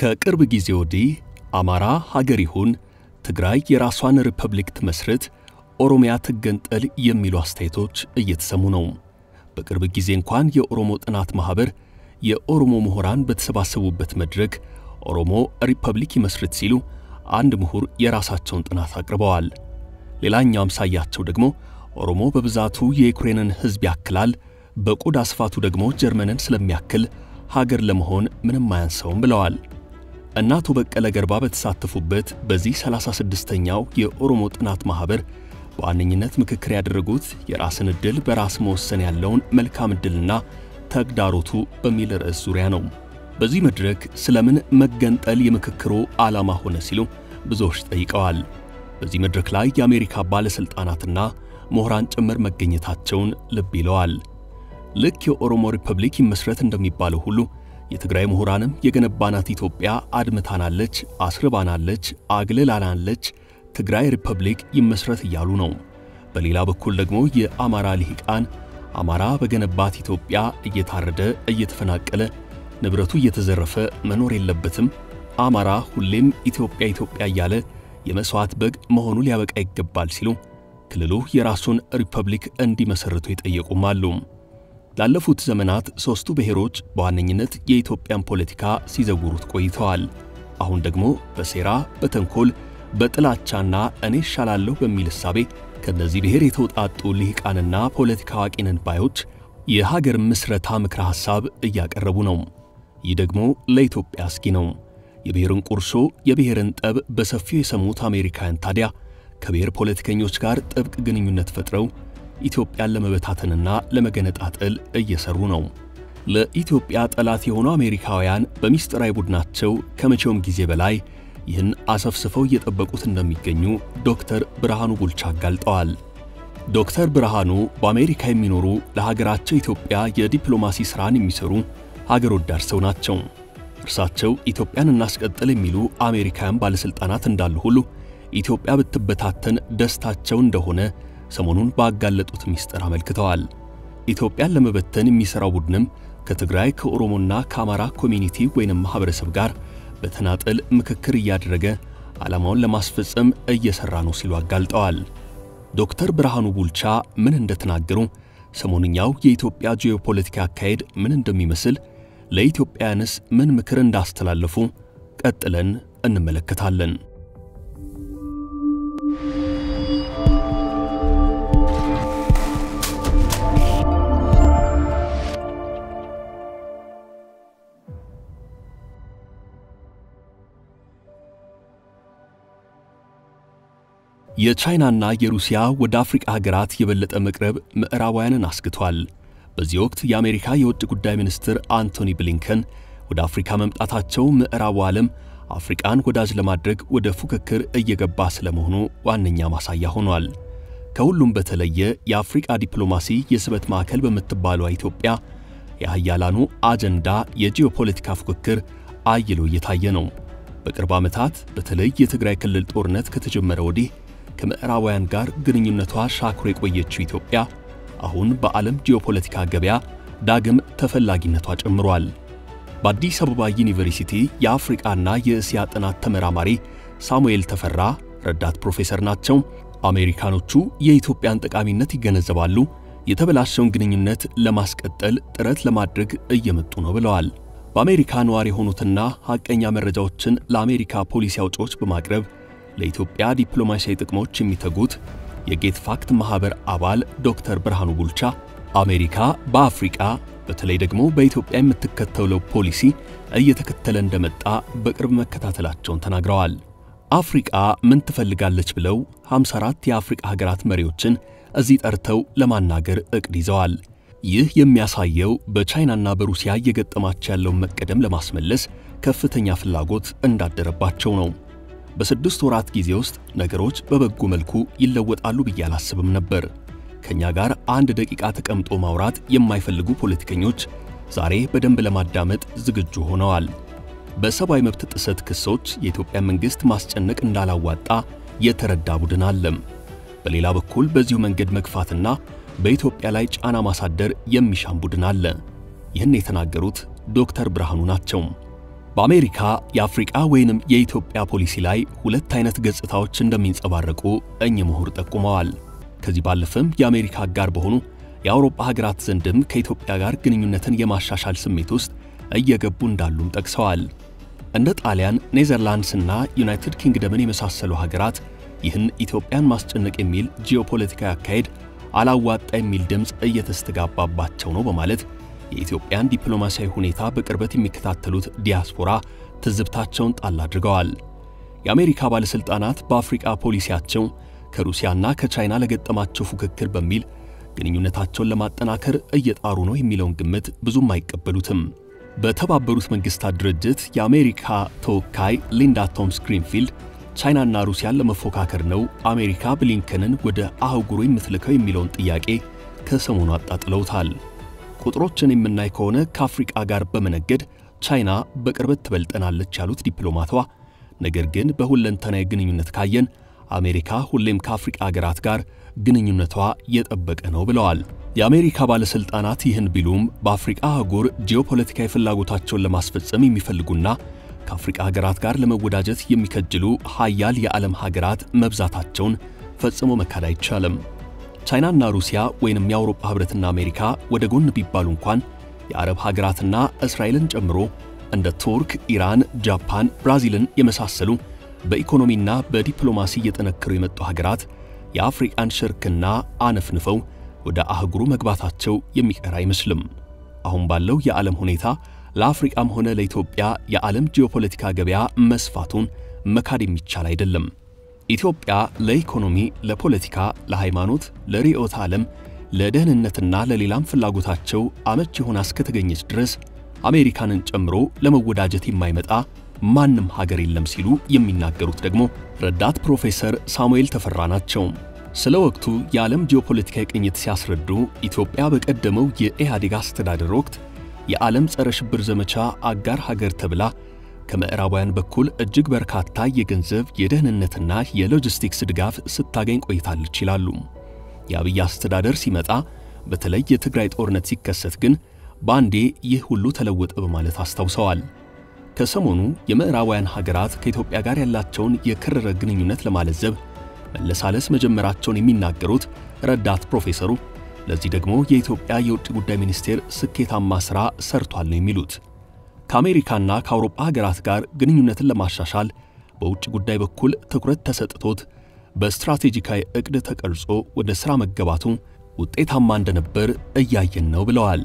ከቅርብ ጊዜ ወዲህ አማራ ሀገር ይሁን፣ ትግራይ የራሷን ሪፐብሊክ ትመስርት፣ ኦሮሚያ ትገንጠል የሚሉ አስተያየቶች እየተሰሙ ነው። በቅርብ ጊዜ እንኳን የኦሮሞ ጥናት ማኅበር የኦሮሞ ምሁራን በተሰባሰቡበት መድረክ ኦሮሞ ሪፐብሊክ ይመስርት ሲሉ አንድ ምሁር የራሳቸውን ጥናት አቅርበዋል። ሌላኛው አምሳያቸው ደግሞ ኦሮሞ በብዛቱ የዩክሬንን ሕዝብ ያክላል፣ በቆዳ ስፋቱ ደግሞ ጀርመንን ስለሚያክል ሀገር ለመሆን ምንም አያንሰውም ብለዋል። እነ አቶ በቀለ ገርባ በተሳተፉበት በዚህ 36ኛው የኦሮሞ ጥናት ማኅበር በዋነኝነት ምክክር ያደረጉት የራስን ዕድል በራስ መወሰን ያለውን መልካም ዕድልና ተግዳሮቱ በሚል ርዕስ ዙሪያ ነው። በዚህ መድረክ ስለምን መገንጠል የምክክሩ ዓላማ ሆነ ሲሉ ብዙዎች ጠይቀዋል። በዚህ መድረክ ላይ የአሜሪካ ባለሥልጣናትና ምሁራን ጭምር መገኘታቸውን ልብ ይለዋል። ልክ የኦሮሞ ሪፐብሊክ ይመስረት እንደሚባለው ሁሉ የትግራይ ምሁራንም የገነባናት ኢትዮጵያ አድምታናለች፣ አስርባናለች፣ አግልላናለች፣ ትግራይ ሪፐብሊክ ይመስረት እያሉ ነው። በሌላ በኩል ደግሞ የአማራ ልሂቃን አማራ በገነባት ኢትዮጵያ እየታረደ እየተፈናቀለ ንብረቱ እየተዘረፈ መኖር የለበትም፣ አማራ ሁሌም ኢትዮጵያ ኢትዮጵያ እያለ የመሥዋዕት በግ መሆኑ ሊያበቃ ይገባል ሲሉ ክልሉ የራሱን ሪፐብሊክ እንዲመሰርቱ የጠየቁም አሉ። ላለፉት ዘመናት ሦስቱ ብሔሮች በዋነኝነት የኢትዮጵያን ፖለቲካ ሲዘውሩት ቆይተዋል። አሁን ደግሞ በሴራ በተንኮል በጥላቻና እኔ እሻላለሁ በሚል እሳቤ ከእነዚህ ብሔር የተውጣጡ ልሂቃንና ፖለቲካ አዋቂ ነን ባዮች የሀገር ምስረታ ምክረ ሐሳብ እያቀረቡ ነው። ይህ ደግሞ ለኢትዮጵያ አስጊ ነው። የብሔርን ቁርሾ የብሔርን ጠብ በሰፊው የሰሙት አሜሪካውያን ታዲያ ከብሔር ፖለቲከኞች ጋር ጥብቅ ግንኙነት ፈጥረው ኢትዮጵያን ለመበታተንና ለመገነጣጠል እየሰሩ ነው። ለኢትዮጵያ ጠላት የሆኑ አሜሪካውያን በሚስጥራዊ ቡድናቸው ከመቼውም ጊዜ በላይ ይህን አሰፍስፈው እየጠበቁት እንደሚገኙ ዶክተር ብርሃኑ ቡልቻ አጋልጠዋል። ዶክተር ብርሃኑ በአሜሪካ የሚኖሩ ለሀገራቸው ኢትዮጵያ የዲፕሎማሲ ሥራን የሚሰሩ ሀገር ወዳድ ሰው ናቸው። እርሳቸው ኢትዮጵያን እናስቀጥል የሚሉ አሜሪካውያን ባለሥልጣናት እንዳሉ ሁሉ ኢትዮጵያ ብትበታተን ደስታቸው እንደሆነ ሰሞኑን ባጋለጡት ምስጢር አመልክተዋል። ኢትዮጵያን ለመበተን የሚሠራው ቡድንም ከትግራይ ከኦሮሞና ከአማራ community ወይንም ማኅበረሰብ ጋር በተናጠል ምክክር እያደረገ ዓላማውን ለማስፈጸም እየሠራ ነው ሲሉ አጋልጠዋል። ዶክተር ብርሃኑ ቡልቻ ምን እንደተናገሩ፣ ሰሞንኛው የኢትዮጵያ ጂኦፖለቲካ አካሄድ ምን እንደሚመስል፣ ለኢትዮጵያውያንስ ምን ምክር እንዳስተላለፉ ቀጥለን እንመለከታለን። የቻይናና የሩሲያ ወደ አፍሪቃ ሀገራት የበለጠ መቅረብ ምዕራባውያንን አስግቷል። በዚህ ወቅት የአሜሪካ የውጭ ጉዳይ ሚኒስትር አንቶኒ ብሊንከን ወደ አፍሪካ መምጣታቸው ምዕራቡ ዓለም አፍሪቃን ወዳጅ ለማድረግ ወደ ፉክክር እየገባ ስለመሆኑ ዋነኛ ማሳያ ሆኗል። ከሁሉም በተለየ የአፍሪቃ ዲፕሎማሲ የስበት ማዕከል በምትባለው ኢትዮጵያ የሀያላኑ አጀንዳ የጂኦፖለቲካ ፉክክር አይሎ እየታየ ነው። በቅርብ ዓመታት በተለይ የትግራይ ክልል ጦርነት ከተጀመረ ወዲህ ከምዕራባውያን ጋር ግንኙነቷ ሻክሮ የቆየችው ኢትዮጵያ አሁን በዓለም ጂኦፖለቲካ ገበያ ዳግም ተፈላጊነቷ ጨምሯል። በአዲስ አበባ ዩኒቨርሲቲ የአፍሪቃና የእስያ ጥናት ተመራማሪ ሳሙኤል ተፈራ ረዳት ፕሮፌሰር ናቸው። አሜሪካኖቹ የኢትዮጵያን ጠቃሚነት ይገነዘባሉ፣ የተበላሸውን ግንኙነት ለማስቀጠል ጥረት ለማድረግ እየመጡ ነው ብለዋል። በአሜሪካ ነዋሪ የሆኑትና ሐቀኛ መረጃዎችን ለአሜሪካ ፖሊሲ አውጪዎች በማቅረብ ለኢትዮጵያ ዲፕሎማሲያዊ ጥቅሞች የሚተጉት የጌት ፋክት ማኅበር አባል ዶክተር ብርሃኑ ቡልቻ አሜሪካ በአፍሪቃ በተለይ ደግሞ በኢትዮጵያ የምትከተለው ፖሊሲ እየተከተለ እንደመጣ በቅርብ መከታተላቸውን ተናግረዋል። አፍሪቃ ምን ትፈልጋለች ብለው 54 የአፍሪቃ ሀገራት መሪዎችን እዚህ ጠርተው ለማናገር ዕቅድ ይዘዋል። ይህ የሚያሳየው በቻይናና በሩሲያ እየገጠማቸው ያለውን መቀደም ለማስመለስ ከፍተኛ ፍላጎት እንዳደረባቸው ነው። በስድስት ወራት ጊዜ ውስጥ ነገሮች በበጎ መልኩ ይለወጣሉ ብዬ አላስብም ነበር። ከእኛ ጋር አንድ ደቂቃ ተቀምጦ ማውራት የማይፈልጉ ፖለቲከኞች ዛሬ በደንብ ለማዳመጥ ዝግጁ ሆነዋል። በሰብአዊ መብት ጥሰት ክሶች የኢትዮጵያ መንግሥት ማስጨነቅ እንዳላዋጣ የተረዳ ቡድን አለም። በሌላ በኩል በዚሁ መንገድ መግፋትና በኢትዮጵያ ላይ ጫና ማሳደር የሚሻም ቡድን አለ። ይህን የተናገሩት ዶክተር ብርሃኑ ናቸው። በአሜሪካ የአፍሪቃ ወይንም የኢትዮጵያ ፖሊሲ ላይ ሁለት አይነት ገጽታዎች እንደሚንጸባረቁ እኚህ ምሁር ጠቁመዋል። ከዚህ ባለፈም የአሜሪካ አጋር በሆኑ የአውሮፓ ሀገራት ዘንድም ከኢትዮጵያ ጋር ግንኙነትን የማሻሻል ስሜት ውስጥ እየገቡ እንዳሉም ጠቅሰዋል። እንደ ጣሊያን፣ ኔዘርላንድስና ዩናይትድ ኪንግደምን የመሳሰሉ ሀገራት ይህን ኢትዮጵያን ማስጨነቅ የሚል ጂኦፖለቲካዊ አካሄድ አላዋጣ የሚል ድምፅ እየተስተጋባባቸው ነው በማለት የኢትዮጵያን ዲፕሎማሲያዊ ሁኔታ በቅርበት የሚከታተሉት ዲያስፖራ ትዝብታቸውን ጣል አድርገዋል። የአሜሪካ ባለሥልጣናት በአፍሪቃ ፖሊሲያቸው ከሩሲያና ከቻይና ለገጠማቸው ፉክክር በሚል ግንኙነታቸውን ለማጠናከር እየጣሩ ነው የሚለውን ግምት ብዙም አይቀበሉትም። በተባበሩት መንግሥታት ድርጅት የአሜሪካ ተወካይ ሊንዳ ቶምስ ግሪንፊልድ ቻይናና ሩሲያን ለመፎካከር ነው አሜሪካ ብሊንከንን ወደ አህጉሩ የምትልከው የሚለውን ጥያቄ ከሰሞኑ አጣጥለውታል። ቁጥሮችን የምናይ ከሆነ ከአፍሪቃ ጋር በመነገድ ቻይና በቅርበት ትበልጠናለች ያሉት ዲፕሎማቷ፣ ነገር ግን በሁለንተናዊ ግንኙነት ካየን አሜሪካ ሁሌም ከአፍሪቃ አገራት ጋር ግንኙነቷ የጠበቀ ነው ብለዋል። የአሜሪካ ባለሥልጣናት ይህን ቢሉም በአፍሪቃ አህጉር ጂኦፖለቲካዊ ፍላጎታቸውን ለማስፈጸም የሚፈልጉና ከአፍሪቃ ሀገራት ጋር ለመወዳጀት የሚከጅሉ ሀያል የዓለም ሀገራት መብዛታቸውን ፈጽሞ መካድ አይቻልም። ቻይናና ሩሲያ ወይንም የአውሮፓ ኅብረትና አሜሪካ ወደ ጎን ቢባሉ እንኳን የአረብ ሀገራትና እስራኤልን ጨምሮ እንደ ቱርክ፣ ኢራን፣ ጃፓን፣ ብራዚልን የመሳሰሉ በኢኮኖሚና በዲፕሎማሲ እየጠነከሩ የመጡ ሀገራት የአፍሪቃን ሽርክና አነፍንፈው ወደ አህጉሩ መግባታቸው የሚቀር አይመስልም። አሁን ባለው የዓለም ሁኔታ ለአፍሪቃም ሆነ ለኢትዮጵያ የዓለም ጂኦፖለቲካ ገበያ መስፋቱን መካድ የሚቻል አይደለም። ኢትዮጵያ ለኢኮኖሚ፣ ለፖለቲካ፣ ለሃይማኖት፣ ለርዕዮተ ዓለም፣ ለደህንነትና ለሌላም ፍላጎታቸው አመች ሆና እስከተገኘች ድረስ አሜሪካንን ጨምሮ ለመወዳጀት የማይመጣ ማንም ሀገር የለም ሲሉ የሚናገሩት ደግሞ ረዳት ፕሮፌሰር ሳሙኤል ተፈራ ናቸው። ስለ ወቅቱ የዓለም ጂኦፖለቲካዊ ቅኝት ሲያስረዱ ኢትዮጵያ በቀደመው የኢህአዴግ አስተዳደር ወቅት የዓለም ጸረ ሽብር ዘመቻ አጋር ሀገር ተብላ ከምዕራባውያን በኩል እጅግ በርካታ የገንዘብ የደህንነትና የሎጂስቲክስ ድጋፍ ስታገኝ ቆይታለች ይላሉ። የአብይ አስተዳደር ሲመጣ በተለይ የትግራይ ጦርነት ሲከሰት ግን በአንዴ ይህ ሁሉ ተለወጠ በማለት አስታውሰዋል። ከሰሞኑ የምዕራባውያን ሀገራት ከኢትዮጵያ ጋር ያላቸውን የከረረ ግንኙነት ለማለዘብ መለሳለስ መጀመራቸውን የሚናገሩት ረዳት ፕሮፌሰሩ ለዚህ ደግሞ የኢትዮጵያ የውጭ ጉዳይ ሚኒስቴር ስኬታማ ሥራ ሰርቷል ነው የሚሉት። ከአሜሪካና ከአውሮፓ ሀገራት ጋር ግንኙነትን ለማሻሻል በውጭ ጉዳይ በኩል ትኩረት ተሰጥቶት በስትራቴጂካዊ ዕቅድ ተቀርጾ ወደ ሥራ መገባቱ ውጤታማ እንደነበር እያየን ነው ብለዋል።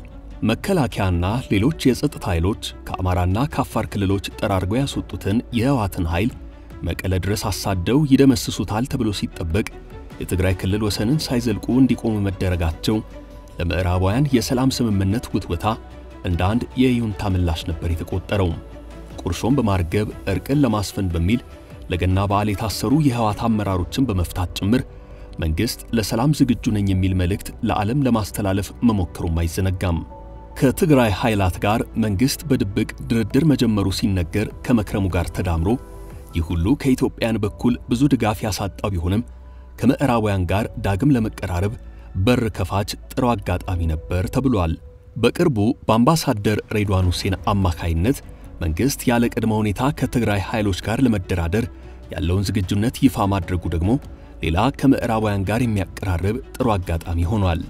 መከላከያና ሌሎች የጸጥታ ኃይሎች ከአማራና ከአፋር ክልሎች ጠራርገው ያስወጡትን የህወሓትን ኃይል መቀለ ድረስ አሳደው ይደመስሱታል ተብሎ ሲጠበቅ የትግራይ ክልል ወሰንን ሳይዘልቁ እንዲቆሙ መደረጋቸው ለምዕራባውያን የሰላም ስምምነት ውትወታ እንደ አንድ የይሁንታ ምላሽ ነበር የተቆጠረው። ቁርሾን በማርገብ እርቅን ለማስፈን በሚል ለገና በዓል የታሰሩ የህወሓት አመራሮችን በመፍታት ጭምር መንግሥት ለሰላም ዝግጁ ነኝ የሚል መልእክት ለዓለም ለማስተላለፍ መሞከሩም አይዘነጋም። ከትግራይ ኃይላት ጋር መንግሥት በድብቅ ድርድር መጀመሩ ሲነገር ከመክረሙ ጋር ተዳምሮ ይህ ሁሉ ከኢትዮጵያን በኩል ብዙ ድጋፍ ያሳጣው ቢሆንም ከምዕራባውያን ጋር ዳግም ለመቀራረብ በር ከፋች ጥሩ አጋጣሚ ነበር ተብሏል። በቅርቡ በአምባሳደር ሬድዋን ሁሴን አማካይነት መንግሥት ያለ ቅድመ ሁኔታ ከትግራይ ኃይሎች ጋር ለመደራደር ያለውን ዝግጁነት ይፋ ማድረጉ ደግሞ ሌላ ከምዕራባውያን ጋር የሚያቀራርብ ጥሩ አጋጣሚ ሆኗል።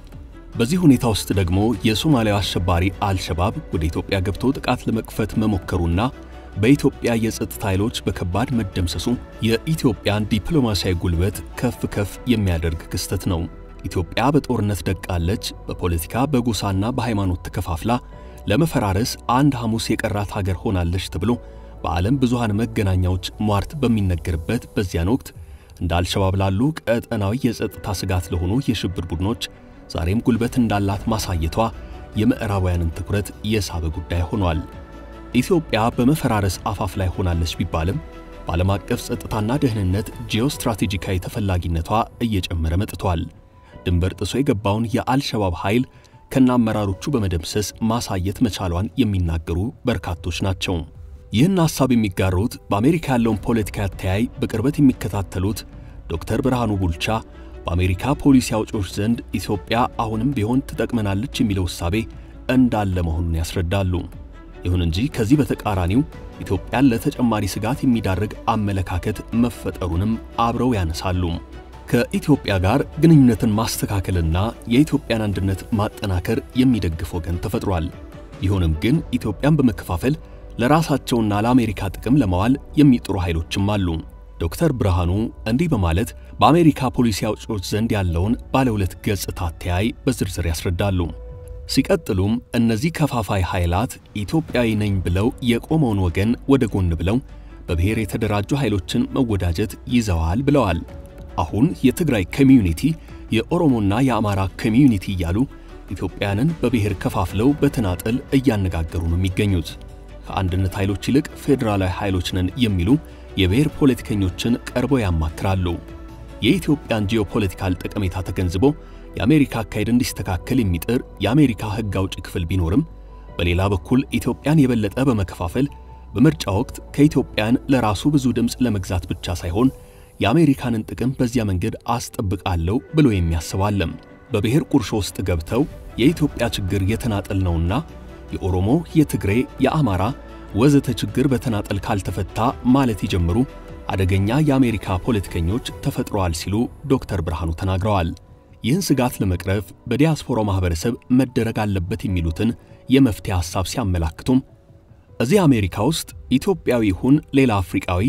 በዚህ ሁኔታ ውስጥ ደግሞ የሶማሊያው አሸባሪ አልሸባብ ወደ ኢትዮጵያ ገብቶ ጥቃት ለመክፈት መሞከሩና በኢትዮጵያ የጸጥታ ኃይሎች በከባድ መደምሰሱ የኢትዮጵያን ዲፕሎማሲያዊ ጉልበት ከፍ ከፍ የሚያደርግ ክስተት ነው። ኢትዮጵያ በጦርነት ደቃለች፣ በፖለቲካ በጎሳና በሃይማኖት ተከፋፍላ ለመፈራረስ አንድ ሐሙስ የቀራት ሀገር ሆናለች ተብሎ በዓለም ብዙሃን መገናኛዎች ሟርት በሚነገርበት በዚያን ወቅት እንደ አልሸባብ ላሉ ቀጠናዊ የጸጥታ ስጋት ለሆኑ የሽብር ቡድኖች ዛሬም ጉልበት እንዳላት ማሳየቷ የምዕራባውያንን ትኩረት የሳበ ጉዳይ ሆኗል። ኢትዮጵያ በመፈራረስ አፋፍ ላይ ሆናለች ቢባልም በዓለም አቀፍ ጸጥታና ደህንነት ጂኦስትራቴጂካዊ ተፈላጊነቷ እየጨመረ መጥቷል። ድንበር ጥሶ የገባውን የአልሸባብ ኃይል ከነአመራሮቹ በመደምሰስ ማሳየት መቻሏን የሚናገሩ በርካቶች ናቸው። ይህን ሐሳብ የሚጋሩት በአሜሪካ ያለውን ፖለቲካ አተያይ በቅርበት የሚከታተሉት ዶክተር ብርሃኑ ቡልቻ በአሜሪካ ፖሊሲ አውጪዎች ዘንድ ኢትዮጵያ አሁንም ቢሆን ትጠቅመናለች የሚለው እሳቤ እንዳለ መሆኑን ያስረዳሉ። ይሁን እንጂ ከዚህ በተቃራኒው ኢትዮጵያን ለተጨማሪ ስጋት የሚዳርግ አመለካከት መፈጠሩንም አብረው ያነሳሉ። ከኢትዮጵያ ጋር ግንኙነትን ማስተካከልና የኢትዮጵያን አንድነት ማጠናከር የሚደግፍ ወገን ተፈጥሯል። ቢሆንም ግን ኢትዮጵያን በመከፋፈል ለራሳቸውና ለአሜሪካ ጥቅም ለማዋል የሚጥሩ ኃይሎችም አሉ። ዶክተር ብርሃኑ እንዲህ በማለት በአሜሪካ ፖሊሲ አውጪዎች ዘንድ ያለውን ባለ ሁለት ገጽታ አተያይ በዝርዝር ያስረዳሉ። ሲቀጥሉም እነዚህ ከፋፋይ ኃይላት ኢትዮጵያዊ ነኝ ብለው የቆመውን ወገን ወደ ጎን ብለው በብሔር የተደራጁ ኃይሎችን መወዳጀት ይዘዋል ብለዋል። አሁን የትግራይ community፣ የኦሮሞና የአማራ community እያሉ ኢትዮጵያንን በብሔር ከፋፍለው በተናጠል እያነጋገሩ ነው የሚገኙት። ከአንድነት ኃይሎች ይልቅ ፌዴራላዊ ኃይሎች ነን የሚሉ የብሔር ፖለቲከኞችን ቀርበው ያማክራሉ። የኢትዮጵያን ጂኦፖለቲካል ጠቀሜታ ተገንዝቦ የአሜሪካ አካሄድ እንዲስተካከል የሚጥር የአሜሪካ ሕግ አውጪ ክፍል ቢኖርም በሌላ በኩል ኢትዮጵያን የበለጠ በመከፋፈል በምርጫ ወቅት ከኢትዮጵያን ለራሱ ብዙ ድምፅ ለመግዛት ብቻ ሳይሆን የአሜሪካንን ጥቅም በዚያ መንገድ አስጠብቃለሁ ብሎ የሚያስብም በብሔር ቁርሾ ውስጥ ገብተው የኢትዮጵያ ችግር የተናጠል ነውና የኦሮሞ፣ የትግሬ፣ የአማራ ወዘተ ችግር በተናጠል ካልተፈታ ማለት የጀመሩ አደገኛ የአሜሪካ ፖለቲከኞች ተፈጥረዋል ሲሉ ዶክተር ብርሃኑ ተናግረዋል። ይህን ስጋት ለመቅረፍ በዲያስፖራው ማህበረሰብ መደረግ አለበት የሚሉትን የመፍትሄ ሐሳብ ሲያመላክቱም እዚህ አሜሪካ ውስጥ ኢትዮጵያዊ ይሁን ሌላ አፍሪቃዊ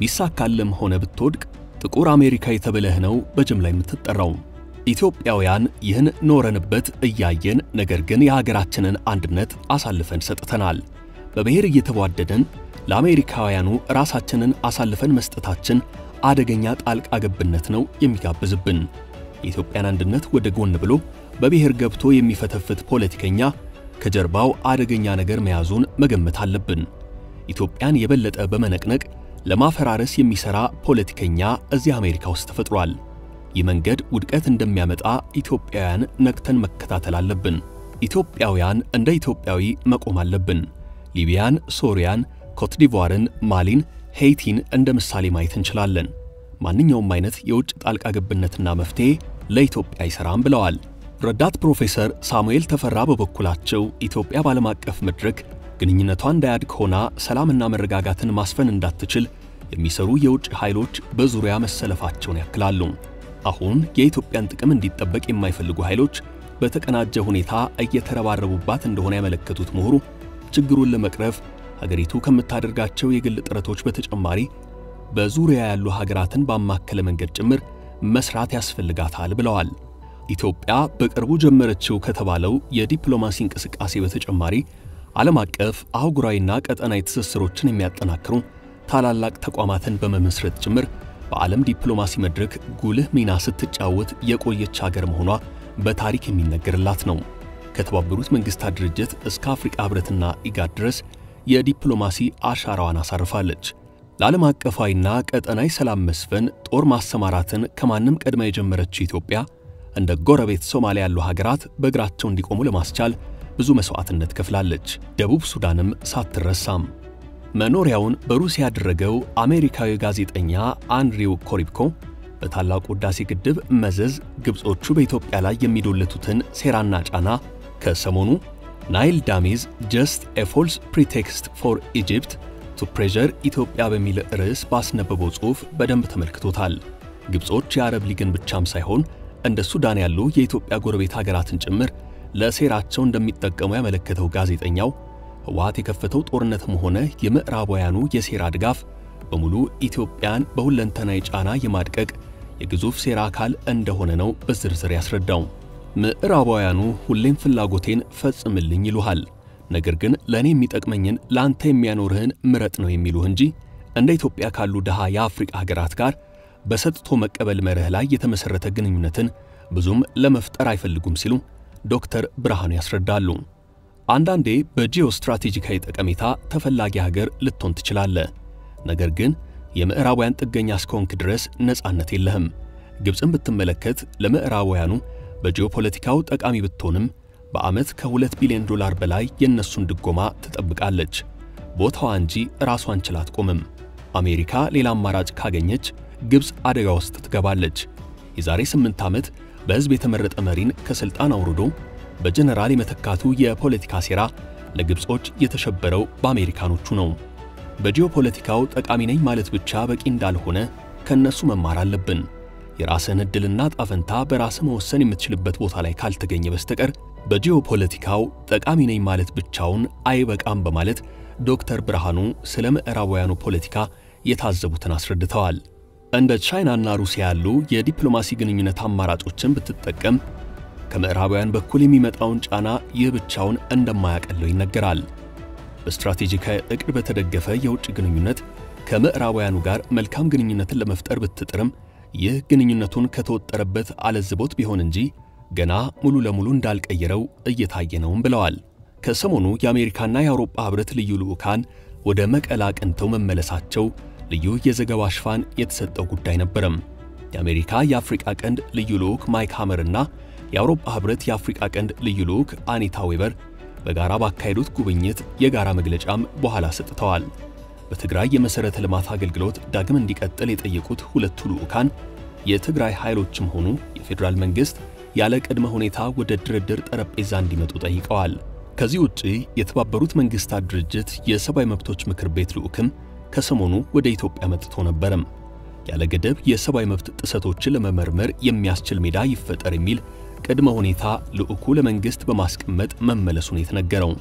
ቢሳካልም ሆነ ብትወድቅ ጥቁር አሜሪካዊ ተብለህ ነው በጅምላ የምትጠራው። ኢትዮጵያውያን ይህን ኖረንበት እያየን ነገር ግን የሀገራችንን አንድነት አሳልፈን ሰጥተናል። በብሔር እየተቧደደን ለአሜሪካውያኑ ራሳችንን አሳልፈን መስጠታችን አደገኛ ጣልቃ ገብነት ነው የሚጋብዝብን። የኢትዮጵያን አንድነት ወደ ጎን ብሎ በብሔር ገብቶ የሚፈተፍት ፖለቲከኛ ከጀርባው አደገኛ ነገር መያዙን መገመት አለብን። ኢትዮጵያን የበለጠ በመነቅነቅ ለማፈራረስ የሚሰራ ፖለቲከኛ እዚህ አሜሪካ ውስጥ ተፈጥሯል። ይህ መንገድ ውድቀት እንደሚያመጣ ኢትዮጵያውያን ነቅተን መከታተል አለብን። ኢትዮጵያውያን እንደ ኢትዮጵያዊ መቆም አለብን። ሊቢያን፣ ሶሪያን፣ ኮትዲቯርን፣ ማሊን፣ ሄይቲን እንደ ምሳሌ ማየት እንችላለን። ማንኛውም አይነት የውጭ ጣልቃ ገብነትና መፍትሄ ለኢትዮጵያ አይሰራም ብለዋል። ረዳት ፕሮፌሰር ሳሙኤል ተፈራ በበኩላቸው ኢትዮጵያ በዓለም አቀፍ መድረክ ግንኙነቷ እንዳያድግ ሆና ሰላምና መረጋጋትን ማስፈን እንዳትችል የሚሰሩ የውጭ ኃይሎች በዙሪያ መሰለፋቸውን ያክላሉ። አሁን የኢትዮጵያን ጥቅም እንዲጠበቅ የማይፈልጉ ኃይሎች በተቀናጀ ሁኔታ እየተረባረቡባት እንደሆነ ያመለከቱት ምሁሩ ችግሩን ለመቅረፍ ሀገሪቱ ከምታደርጋቸው የግል ጥረቶች በተጨማሪ በዙሪያ ያሉ ሀገራትን ባማከለ መንገድ ጭምር መስራት ያስፈልጋታል ብለዋል። ኢትዮጵያ በቅርቡ ጀመረችው ከተባለው የዲፕሎማሲ እንቅስቃሴ በተጨማሪ ዓለም አቀፍ አህጉራዊና ቀጠናዊ ትስስሮችን የሚያጠናክሩ ታላላቅ ተቋማትን በመመስረት ጭምር በዓለም ዲፕሎማሲ መድረክ ጉልህ ሚና ስትጫወት የቆየች ሀገር መሆኗ በታሪክ የሚነገርላት ነው። ከተባበሩት መንግስታት ድርጅት እስከ አፍሪካ ህብረትና ኢጋድ ድረስ የዲፕሎማሲ አሻራዋን አሳርፋለች። ለዓለም አቀፋዊና ቀጠናዊ ሰላም መስፈን ጦር ማሰማራትን ከማንም ቀድማ የጀመረችው ኢትዮጵያ እንደ ጎረቤት ሶማሊያ ያሉ ሀገራት በእግራቸው እንዲቆሙ ለማስቻል ብዙ መስዋዕትነት ከፍላለች። ደቡብ ሱዳንም ሳትረሳም። መኖሪያውን በሩሲያ ያደረገው አሜሪካዊ ጋዜጠኛ አንድሪው ኮሪብኮ በታላቁ ሕዳሴ ግድብ መዘዝ ግብጾቹ በኢትዮጵያ ላይ የሚዶለቱትን ሴራና ጫና ከሰሞኑ Nile Dam is just a false pretext for Egypt to pressure Ethiopia በሚል ርዕስ ባስነበበው ጽሑፍ በደንብ ተመልክቶታል። ግብጾች የአረብ ሊግን ብቻም ሳይሆን እንደ ሱዳን ያሉ የኢትዮጵያ ጎረቤት ሀገራትን ጭምር ለሴራቸው እንደሚጠቀሙ ያመለከተው ጋዜጠኛው ህወሓት የከፈተው ጦርነትም ሆነ የምዕራባውያኑ የሴራ ድጋፍ በሙሉ ኢትዮጵያን በሁለንተናዊ ጫና የማድቀቅ የግዙፍ ሴራ አካል እንደሆነ ነው በዝርዝር ያስረዳው። ምዕራባውያኑ ሁሌም ፍላጎቴን ፈጽምልኝ ይሉሃል፣ ነገር ግን ለእኔ የሚጠቅመኝን ለአንተ የሚያኖርህን ምረጥ ነው የሚሉህ እንጂ እንደ ኢትዮጵያ ካሉ ድሃ የአፍሪቃ ሀገራት ጋር በሰጥቶ መቀበል መርህ ላይ የተመሠረተ ግንኙነትን ብዙም ለመፍጠር አይፈልጉም ሲሉ ዶክተር ብርሃኑ ያስረዳሉ። አንዳንዴ በጂኦ ስትራቴጂካዊ ጠቀሜታ ተፈላጊ ሀገር ልትሆን ትችላለህ። ነገር ግን የምዕራባውያን ጥገኛ እስከሆንክ ድረስ ነፃነት የለህም። ግብፅን ብትመለከት ለምዕራባውያኑ በጂኦፖለቲካው ጠቃሚ ብትሆንም በዓመት ከሁለት ቢሊዮን ዶላር በላይ የእነሱን ድጎማ ትጠብቃለች። ቦታዋ እንጂ ራሷን ችላ አትቆምም። አሜሪካ ሌላ አማራጭ ካገኘች ግብፅ አደጋ ውስጥ ትገባለች። የዛሬ ስምንት ዓመት በሕዝብ የተመረጠ መሪን ከሥልጣን አውርዶ በጀነራል የመተካቱ የፖለቲካ ሴራ ለግብጾች የተሸበረው በአሜሪካኖቹ ነው። በጂኦፖለቲካው ጠቃሚ ነኝ ማለት ብቻ በቂ እንዳልሆነ ከእነሱ መማር አለብን። የራስህን ዕድልና ጣፈንታ በራስህ መወሰን የምትችልበት ቦታ ላይ ካልተገኘ በስተቀር በጂኦፖለቲካው ጠቃሚ ነኝ ማለት ብቻውን አይበቃም በማለት ዶክተር ብርሃኑ ስለ ምዕራባውያኑ ፖለቲካ የታዘቡትን አስረድተዋል። እንደ ቻይናና ሩሲያ ያሉ የዲፕሎማሲ ግንኙነት አማራጮችን ብትጠቀም ከምዕራባውያን በኩል የሚመጣውን ጫና ይህ ብቻውን እንደማያቀለው ይነገራል። በስትራቴጂካዊ ዕቅድ በተደገፈ የውጭ ግንኙነት ከምዕራባውያኑ ጋር መልካም ግንኙነትን ለመፍጠር ብትጥርም ይህ ግንኙነቱን ከተወጠረበት አለዝቦት ቢሆን እንጂ ገና ሙሉ ለሙሉ እንዳልቀየረው እየታየ ነውም ብለዋል። ከሰሞኑ የአሜሪካና የአውሮፓ ኅብረት ልዩ ልዑካን ወደ መቀለ አቅንተው መመለሳቸው ልዩ የዘገባ ሽፋን የተሰጠው ጉዳይ ነበረም። የአሜሪካ የአፍሪቃ ቀንድ ልዩ ልዑክ ማይክ ሃመርና የአውሮፓ ኅብረት የአፍሪቃ ቀንድ ልዩ ልዑክ አኒታ ዌበር በጋራ ባካሄዱት ጉብኝት የጋራ መግለጫም በኋላ ሰጥተዋል። በትግራይ የመሠረተ ልማት አገልግሎት ዳግም እንዲቀጥል የጠየቁት ሁለቱ ልዑካን የትግራይ ኃይሎችም ሆኑ የፌዴራል መንግሥት ያለ ቅድመ ሁኔታ ወደ ድርድር ጠረጴዛ እንዲመጡ ጠይቀዋል። ከዚህ ውጪ የተባበሩት መንግሥታት ድርጅት የሰብአዊ መብቶች ምክር ቤት ልዑክም ከሰሞኑ ወደ ኢትዮጵያ መጥቶ ነበረም። ያለ ገደብ የሰብአዊ መብት ጥሰቶችን ለመመርመር የሚያስችል ሜዳ ይፈጠር የሚል ቅድመ ሁኔታ ልዑኩ ለመንግሥት በማስቀመጥ መመለሱን የተነገረው።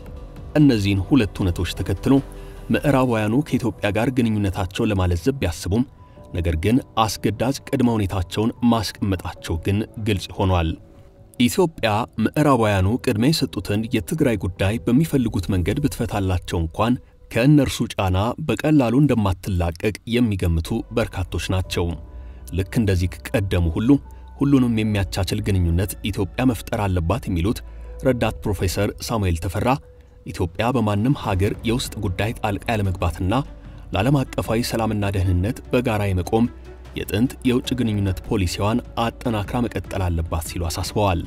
እነዚህን ሁለት እውነቶች ተከትሎ ምዕራባውያኑ ከኢትዮጵያ ጋር ግንኙነታቸውን ለማለዘብ ቢያስቡም ነገር ግን አስገዳጅ ቅድመ ሁኔታቸውን ማስቀመጣቸው ግን ግልጽ ሆኗል። ኢትዮጵያ ምዕራባውያኑ ቅድሚያ የሰጡትን የትግራይ ጉዳይ በሚፈልጉት መንገድ ብትፈታላቸው እንኳን ከእነርሱ ጫና በቀላሉ እንደማትላቀቅ የሚገምቱ በርካቶች ናቸው። ልክ እንደዚህ ቀደሙ ሁሉ ሁሉንም የሚያቻችል ግንኙነት ኢትዮጵያ መፍጠር አለባት የሚሉት ረዳት ፕሮፌሰር ሳሙኤል ተፈራ ኢትዮጵያ በማንም ሀገር የውስጥ ጉዳይ ጣልቃ ያለመግባትና ለዓለም አቀፋዊ ሰላምና ደህንነት በጋራ የመቆም የጥንት የውጭ ግንኙነት ፖሊሲዋን አጠናክራ መቀጠል አለባት ሲሉ አሳስበዋል።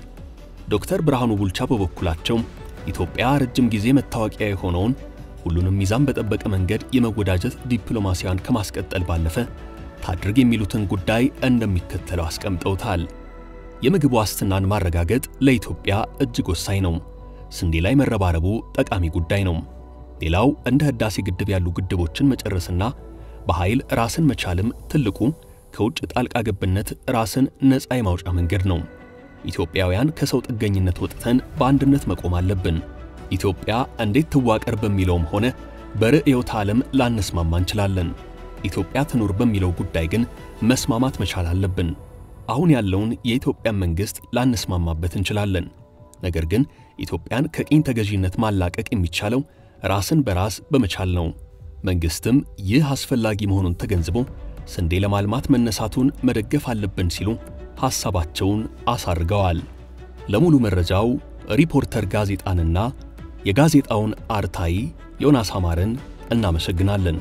ዶክተር ብርሃኑ ቡልቻ በበኩላቸው ኢትዮጵያ ረጅም ጊዜ መታወቂያ የሆነውን ሁሉንም ሚዛን በጠበቀ መንገድ የመወዳጀት ዲፕሎማሲያን ከማስቀጠል ባለፈ ታድርግ የሚሉትን ጉዳይ እንደሚከተለው አስቀምጠውታል። የምግብ ዋስትናን ማረጋገጥ ለኢትዮጵያ እጅግ ወሳኝ ነው። ስንዴ ላይ መረባረቡ ጠቃሚ ጉዳይ ነው። ሌላው እንደ ህዳሴ ግድብ ያሉ ግድቦችን መጨረስና በኃይል ራስን መቻልም ትልቁ ከውጭ ጣልቃ ገብነት ራስን ነፃ የማውጫ መንገድ ነው። ኢትዮጵያውያን ከሰው ጥገኝነት ወጥተን በአንድነት መቆም አለብን። ኢትዮጵያ እንዴት ትዋቀር በሚለውም ሆነ በርዕዮተ ዓለም ላንስማማ እንችላለን። ኢትዮጵያ ትኑር በሚለው ጉዳይ ግን መስማማት መቻል አለብን። አሁን ያለውን የኢትዮጵያን መንግሥት ላንስማማበት እንችላለን። ነገር ግን ኢትዮጵያን ከቅኝ ተገዢነት ማላቀቅ የሚቻለው ራስን በራስ በመቻል ነው። መንግሥትም ይህ አስፈላጊ መሆኑን ተገንዝቦ ስንዴ ለማልማት መነሳቱን መደገፍ አለብን ሲሉ ሐሳባቸውን አሳርገዋል። ለሙሉ መረጃው ሪፖርተር ጋዜጣንና የጋዜጣውን አርታይ ዮናስ አማርን እናመሰግናለን።